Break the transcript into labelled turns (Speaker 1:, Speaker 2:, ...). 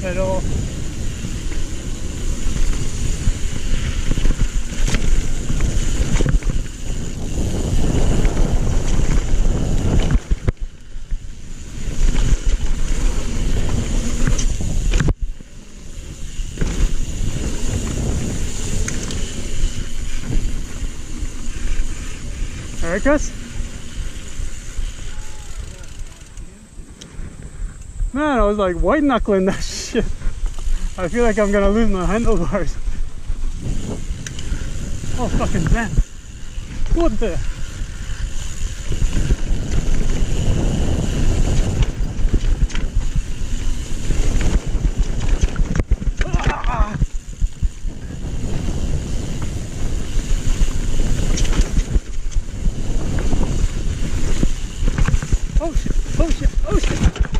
Speaker 1: hospital. All right, Chris? Man, I was like white knuckling that shit. I feel like I'm gonna lose my handlebars. Oh fucking damn. What the? Ah! Oh shit, oh shit, oh shit.